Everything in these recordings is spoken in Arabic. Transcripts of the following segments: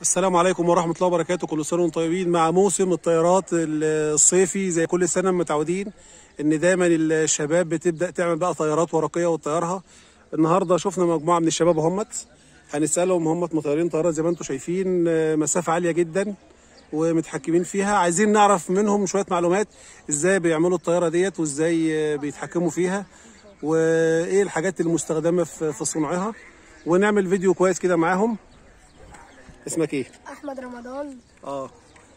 السلام عليكم ورحمة الله وبركاته. كل سنة وأنتم طيبين. مع موسم الطيارات الصيفي زي كل سنة متعودين إن دايما الشباب بتبدأ تعمل بقى طيارات ورقية وتطيرها النهاردة شفنا مجموعة من الشباب همت هنسألهم هم مطيرين طيارات زي ما أنتم شايفين مسافة عالية جدا ومتحكمين فيها. عايزين نعرف منهم شوية معلومات إزاي بيعملوا الطيارة ديت وإزاي بيتحكموا فيها وإيه الحاجات المستخدمة في صنعها. ونعمل فيديو كويس كده معاهم. اسمك إيه؟ أحمد رمضان. آه.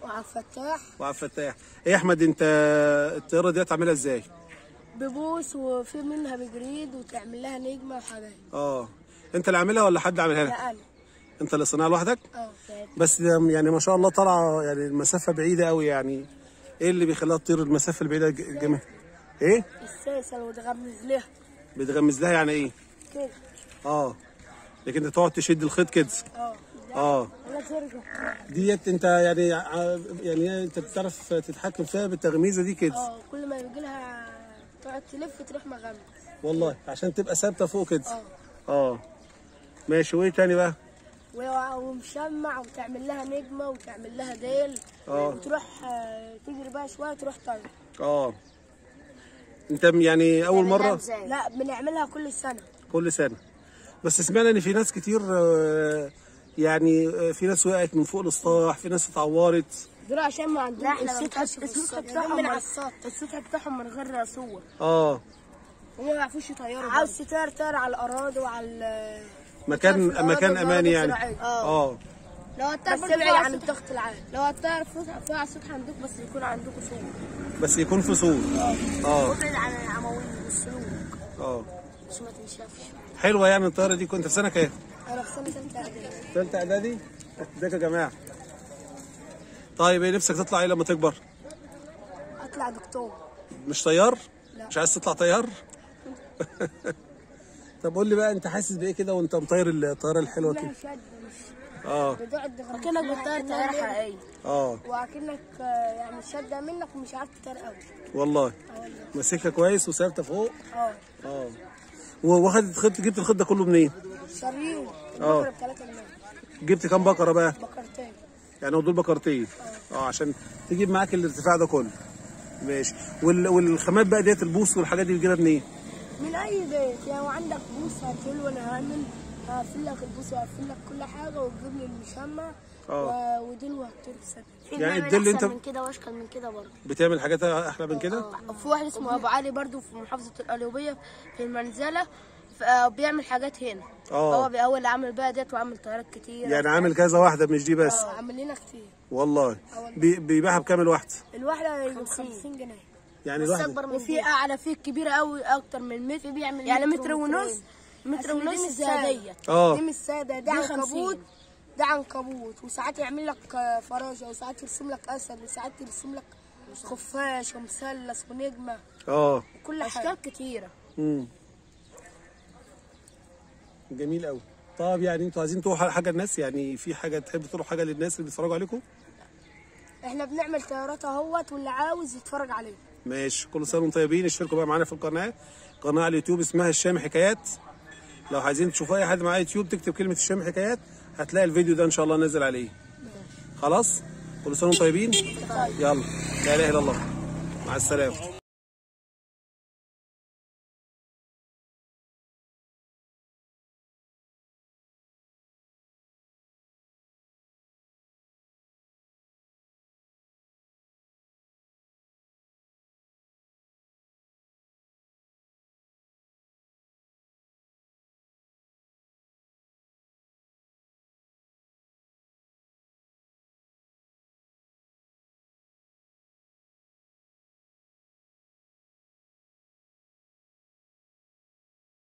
وعبد الفتاح. وعبد الفتاح. إيه يا أحمد انت الطيارة دي هتعملها إزاي؟ ببوس وفي منها بجريد وتعمل لها نجمة وحاجات. آه. انت اللي عاملها ولا حد عاملها لك؟ لا أنا. انت اللي صنعها لوحدك؟ آه بس يعني ما شاء الله طالعة يعني المسافة بعيدة قوي يعني. إيه اللي بيخليها تطير المسافة البعيدة ج- جميل. إيه؟ السلسل وتغمز لها بتغمز لها يعني إيه؟ كده. آه. لكن انت تقعد تشد الخيط كده. آه. آه. ديت انت يعني يعني انت بتعرف تتحكم فيها بالتغميزه دي كده. آه كل ما يجي لها تقعد تلف تروح مغمز والله عشان تبقى ثابتة فوق كده. آه. آه. ماشي وإيه تاني بقى؟ ومشمع وتعمل لها نجمة وتعمل لها ديل. آه. وتروح آه، تجري بقى شوية تروح طاير آه. انت يعني أول مرة؟ لا بنعملها كل سنة. كل سنة. بس سمعنا إن في ناس كتير آه، يعني آه، في ناس وقعت من فوق الاسطاح في ناس اتعورت. دول عشان ما عندهم إحنا السطح السطح بتاعهم السطح السطح بتاعهم من غير صور. آه. هم ما يعرفوش يطيروا عاوز تطير طير على الأراضي وعلى مكان مكان والأرض أمان يعني. زراعية. آه. لو هتطير بس ابعد عن الضغط العالي لو هتطير فوق على السطح عندك بس يكون عندكم صور. بس يكون في صور. آه. ابعد عن العوامل والسلوك. آه. عشان ما تنشافش حلوة يعني الطيارة دي. كنت في سنة كام؟ أنا في سنه ثالثه إعدادي؟ ثالثه اعدادي إزيك يا جماعة؟ طيب إيه نفسك تطلع إيه لما تكبر؟ أطلع دكتور. مش طيار؟ لا. مش عايز تطلع طيار؟ طب قول لي بقى أنت حاسس بإيه كده وأنت مطير الطيارة الحلوة كده؟ مش آه. أكنك بتطير طيارة حقيقية. آه. وأكنك يعني شده منك ومش عارف تطير قوي والله. آه والله. ماسكها كويس وثابته فوق؟ آه. آه. واخدت خدت جبت الخط ده كله منين؟ شرير آه. جبت كام بقرة بقى؟ بكرتين يعني هو دول بقرتين. آه. عشان تجيب معاك الارتفاع ده كله. ماشي. وال... والخامات بقى ديت البوص والحاجات دي بتجيبها منين؟ من أي بيت يعني عندك بوس هتقول وأنا هعمل هقفل لك البوس وهقفل لك كل حاجة وتجيب لي المشمع آه. و- ودول وهتطير في يعني الدل اللي أنت من كده وأشكل من كده برضه. بتعمل حاجات أحلى من كده؟ في واحد اسمه أبو علي برضو في محافظة القليوبية في المنزلة. ف- بيعمل حاجات هنا. آه. هو بأول عامل بقى ديت وعامل طيارات كتير. يعني عامل كذا واحدة مش دي بس؟ آه عامل لنا كتير. والله. بي... بيبيعها بكام الواحده؟ الواحدة يجي 50 جنيه. يعني الواحدة. أكبر وفي أعلى فيه كبيرة قوي أكتر من متر بيعمل يعني متر ونص؟ متر ونص. ديت آه. دي مش ساده ده دي عنكبوت 50. ده عنكبوت. وساعات يعمل لك فراشه وساعات يرسم لك أسد وساعات يرسم لك خفاش ومثلث ونجمة. آه. كل حاجة. اشكال كتيرة. امم جميل قوي طب يعني أنتوا عايزين تروحوا حاجة للناس؟ يعني في حاجة تحب تروحوا حاجة للناس اللي بيتفرجوا عليكم؟ إحنا بنعمل طيارات اهوت واللي عاوز يتفرج عليه ماشي. كل سنة وأنتم طيبين. اشتركوا بقى معانا في القناة. قناة على اليوتيوب اسمها الشام حكايات. لو عايزين تشوفوا أي حد معاه يوتيوب تكتب كلمة الشام حكايات هتلاقي الفيديو ده إن شاء الله نازل عليه. خلاص؟ كل سنة وأنتم طيبين؟ يلا. لا إله إلا الله. مع السلامة.